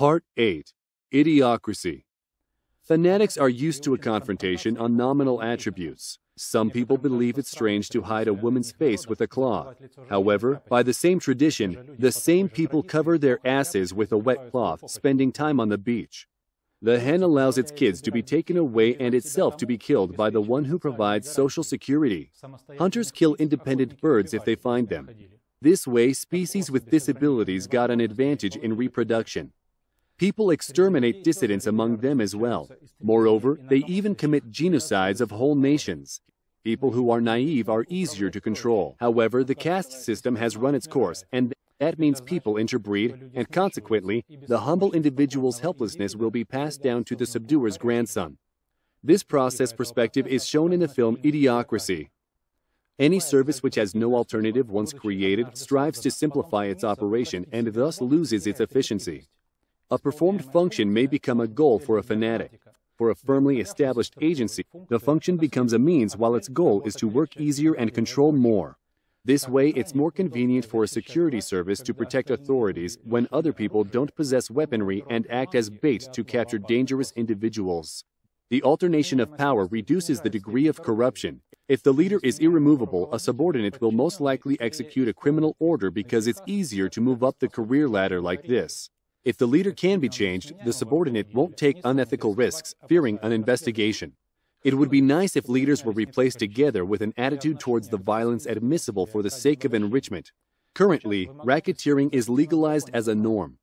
Part 8 Idiocracy Fanatics are used to a confrontation on nominal attributes. Some people believe it's strange to hide a woman's face with a cloth. However, by the same tradition, the same people cover their asses with a wet cloth, spending time on the beach. The hen allows its kids to be taken away and itself to be killed by the one who provides social security. Hunters kill independent birds if they find them. This way, species with disabilities got an advantage in reproduction. People exterminate dissidents among them as well. Moreover, they even commit genocides of whole nations. People who are naive are easier to control. However, the caste system has run its course, and that means people interbreed, and consequently, the humble individual's helplessness will be passed down to the subduer's grandson. This process perspective is shown in the film Idiocracy. Any service which has no alternative once created strives to simplify its operation and thus loses its efficiency. A performed function may become a goal for a fanatic. For a firmly established agency, the function becomes a means while its goal is to work easier and control more. This way, it's more convenient for a security service to protect authorities when other people don't possess weaponry and act as bait to capture dangerous individuals. The alternation of power reduces the degree of corruption. If the leader is irremovable, a subordinate will most likely execute a criminal order because it's easier to move up the career ladder like this. If the leader can be changed, the subordinate won't take unethical risks, fearing an investigation. It would be nice if leaders were replaced together with an attitude towards the violence admissible for the sake of enrichment. Currently, racketeering is legalized as a norm.